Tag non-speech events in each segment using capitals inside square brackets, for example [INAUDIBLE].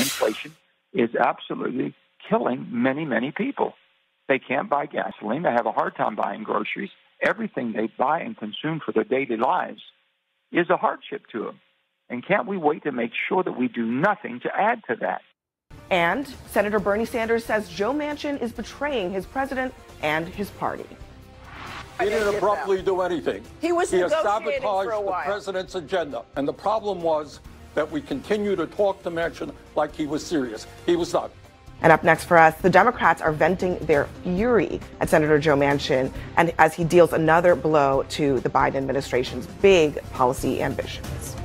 inflation is absolutely killing many, many people. They can't buy gasoline. They have a hard time buying groceries. Everything they buy and consume for their daily lives is a hardship to them. And can't we wait to make sure that we do nothing to add to that? And Senator Bernie Sanders says Joe Manchin is betraying his president and his party. He didn't abruptly do anything. He was he has sabotaged for a the president's agenda. And the problem was that we continue to talk to Manchin like he was serious. He was not. And up next for us, the Democrats are venting their fury at Senator Joe Manchin and as he deals another blow to the Biden administration's big policy ambitions.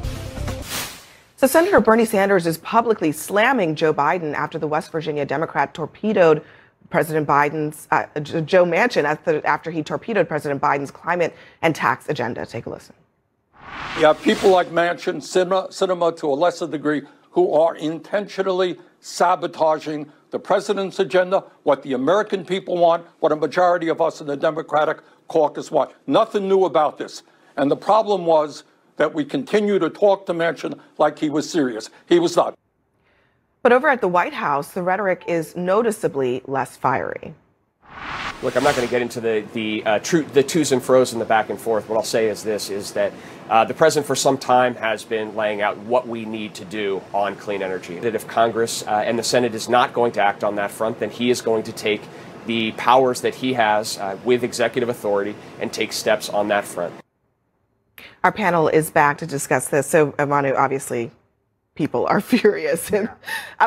So Senator Bernie Sanders is publicly slamming Joe Biden after the West Virginia Democrat torpedoed President Biden's uh, Joe Manchin after, after he torpedoed President Biden's climate and tax agenda. Take a listen. You have people like Manchin, Sinema, Sinema to a lesser degree, who are intentionally sabotaging the president's agenda, what the American people want, what a majority of us in the Democratic caucus want. Nothing new about this. And the problem was that we continue to talk to Manchin like he was serious. He was not. But over at the White House, the rhetoric is noticeably less fiery. Look, I'm not going to get into the the uh, true the twos and fro's and the back and forth. What I'll say is this: is that uh, the president for some time has been laying out what we need to do on clean energy. That if Congress uh, and the Senate is not going to act on that front, then he is going to take the powers that he has uh, with executive authority and take steps on that front. Our panel is back to discuss this. So, Manu, obviously, people are [LAUGHS] furious. And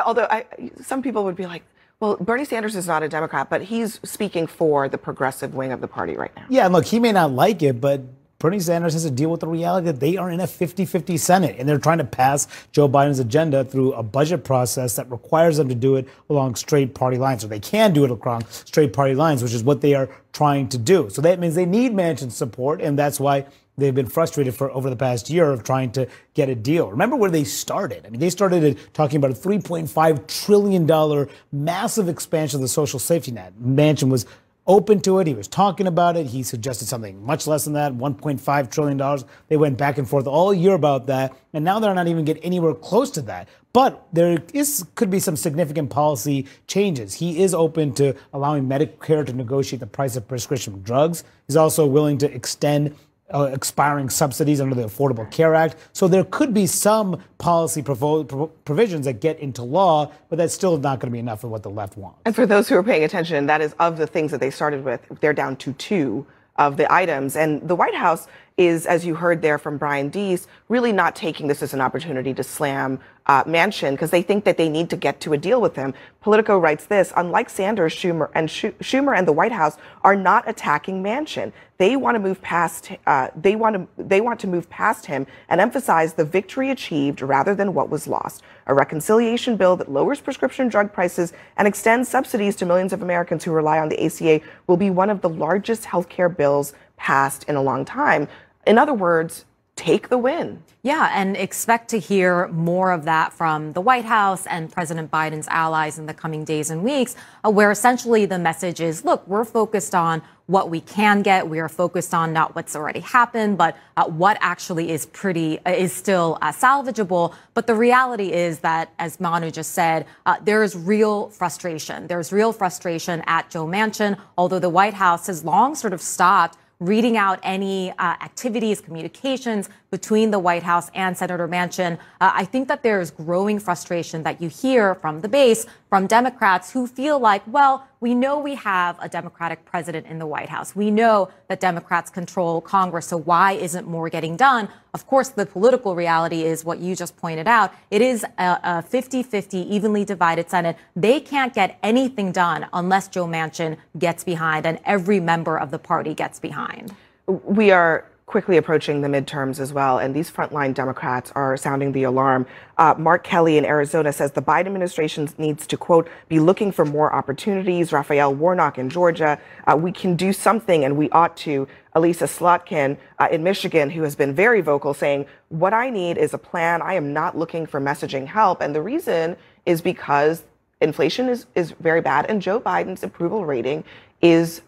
although I, some people would be like, well, Bernie Sanders is not a Democrat, but he's speaking for the progressive wing of the party right now. Yeah, and look, he may not like it, but Bernie Sanders has to deal with the reality that they are in a 50 50 Senate and they're trying to pass Joe Biden's agenda through a budget process that requires them to do it along straight party lines, or they can do it along straight party lines, which is what they are trying to do. So that means they need Manchin's support, and that's why they've been frustrated for over the past year of trying to get a deal. Remember where they started? I mean, they started talking about a $3.5 trillion massive expansion of the social safety net. Manchin was open to it. He was talking about it. He suggested something much less than that, $1.5 trillion. They went back and forth all year about that. And now they're not even getting anywhere close to that. But there is could be some significant policy changes. He is open to allowing Medicare to negotiate the price of prescription drugs. He's also willing to extend uh, expiring subsidies under the Affordable Care Act. So there could be some policy provo- pro- provisions that get into law, but that's still not going to be enough for what the left wants. And for those who are paying attention, that is of the things that they started with, they're down to two of the items. And the White House is, as you heard there from Brian Deese, really not taking this as an opportunity to slam uh, Manchin because they think that they need to get to a deal with him. Politico writes this: Unlike Sanders, Schumer and Schumer and the White House are not attacking Manchin. They want to move past. Uh, they want to. They want to move past him and emphasize the victory achieved rather than what was lost. A reconciliation bill that lowers prescription drug prices and extends subsidies to millions of Americans who rely on the ACA will be one of the largest health care bills passed in a long time. In other words, take the win. Yeah, and expect to hear more of that from the White House and President Biden's allies in the coming days and weeks, uh, where essentially the message is look, we're focused on what we can get. We are focused on not what's already happened, but uh, what actually is pretty, uh, is still uh, salvageable. But the reality is that, as Manu just said, uh, there is real frustration. There's real frustration at Joe Manchin, although the White House has long sort of stopped reading out any uh, activities, communications between the White House and Senator Manchin. Uh, I think that there's growing frustration that you hear from the base, from Democrats who feel like, well, we know we have a Democratic president in the White House. We know that Democrats control Congress, so why isn't more getting done? Of course, the political reality is what you just pointed out. It is a 50 50 evenly divided Senate. They can't get anything done unless Joe Manchin gets behind and every member of the party gets behind. We are quickly approaching the midterms as well, and these frontline Democrats are sounding the alarm. Uh, Mark Kelly in Arizona says the Biden administration needs to, quote, be looking for more opportunities. Raphael Warnock in Georgia, uh, we can do something and we ought to. Elissa Slotkin uh, in Michigan, who has been very vocal, saying, What I need is a plan. I am not looking for messaging help. And the reason is because inflation is, is very bad, and Joe Biden's approval rating is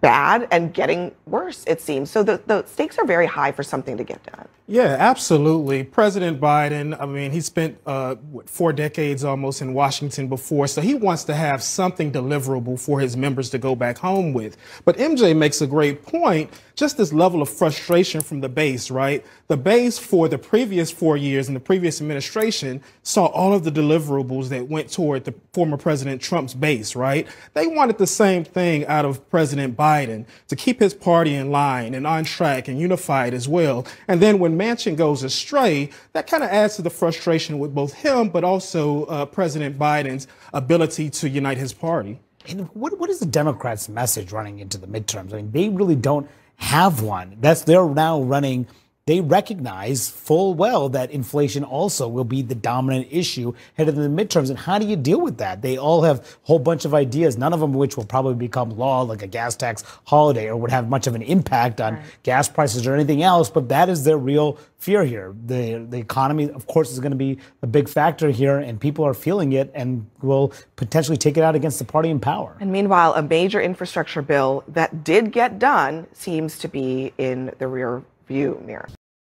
bad and getting worse, it seems. So the, the stakes are very high for something to get done. Yeah, absolutely. President Biden, I mean, he spent uh, what, four decades almost in Washington before, so he wants to have something deliverable for his members to go back home with. But MJ makes a great point just this level of frustration from the base, right? The base for the previous four years in the previous administration saw all of the deliverables that went toward the former President Trump's base, right? They wanted the same thing out of President Biden to keep his party in line and on track and unified as well. And then when Manchin goes astray, that kind of adds to the frustration with both him, but also uh, President Biden's ability to unite his party. And what, what is the Democrats' message running into the midterms? I mean, they really don't have one. That's they're now running. They recognize full well that inflation also will be the dominant issue headed into the midterms. And how do you deal with that? They all have a whole bunch of ideas, none of them which will probably become law, like a gas tax holiday, or would have much of an impact on right. gas prices or anything else. But that is their real fear here. The the economy, of course, is going to be a big factor here, and people are feeling it and will potentially take it out against the party in power. And meanwhile, a major infrastructure bill that did get done seems to be in the rear view mirror.